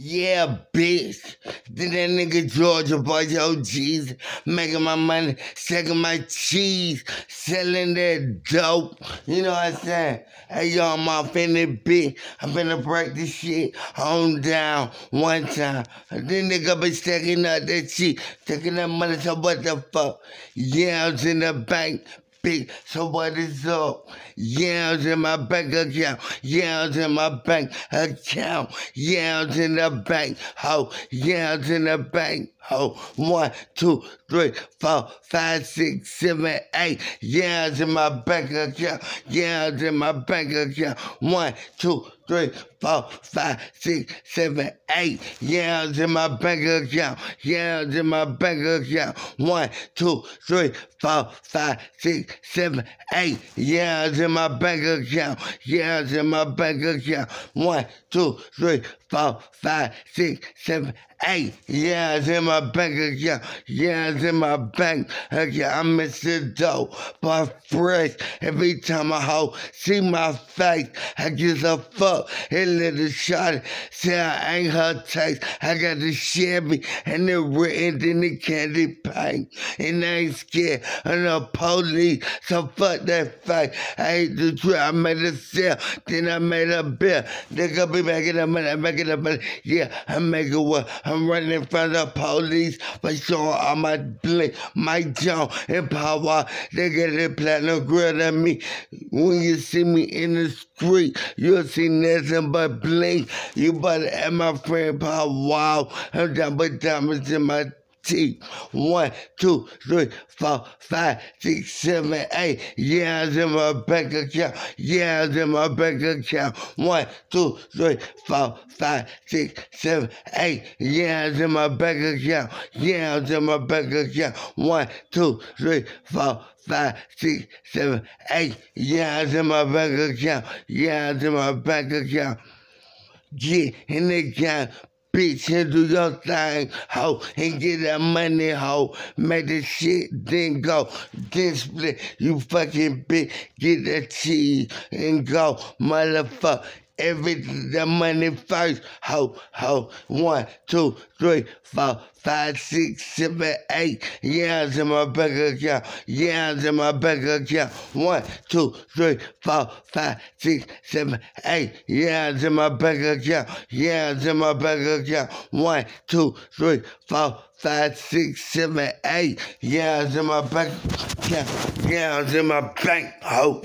Yeah, bitch. Then that nigga Georgia boy, yo, G's, making my money, stacking my cheese, selling that dope. You know what I'm saying? Hey, yo, I'm off in the bit. I'm finna break this shit on down one time. Then nigga be stacking up that shit, taking that money, so what the fuck? Yeah, I was in the bank, big. So what is up? It's in my bank account. It's in my bank account. It's in the bank. Ho. It's in the bank. Ho. One, two, three, four, five, six, seven, eight. It's in my bank account. It's in my bank account. One, two, three, four, five, six, seven, eight. It's in my bank account. It's in my bank account. One, two, three, four, five, six, seven, eight. Yeah, it's in my bank account. Yeah, it's in my bank account. One, two, three, four, five, six, seven, eight. Yeah, it's in my bank account. Yeah, it's in my bank account. I miss the dough, but fresh. Every time I hoe see my face, I give a fuck. And little shot say I ain't her taste. I got the Chevy and the written in the candy paint. And I ain't scared of the police. So fuck that fight. I hate the trip. I made a sale. Then I made a bill. Gonna be making up money. I'm making up money. Yeah, I'm making what? I'm running in front of the police for showing all my bling, my jump and power. They get the platinum grill than me. When you see me in the street, you'll see nothing but bling. You better have my friend Power. Wow, I'm down with diamonds in my teeth. One, two, three, four, five, six, seven, eight. Yeah, it's in my bank account. Yeah, it's in my bank account. One, two, three, four, five, six, seven, eight. Yeah, it's in my bank account. Yeah, it's in my bank account. One, two, three, four, five, six, seven, eight. Yeah, it's in my bank account. Yeah, it's in my bank account. Get in the account bitch and do your thing, ho, and get that money, ho. Make the shit then go. Then split, you fucking bitch, get that cheese and go, motherfucker. Every the money first, ho, ho. One, two, three, four, five, six, seven, eight. It's in my bank account. It's in my bank account. One, two, three, four, five, six, seven, eight. It's in my bank account. It's in my bank account. One, two, three, four, five, six, seven, eight. It's in my bank account. It's in my bank, ho.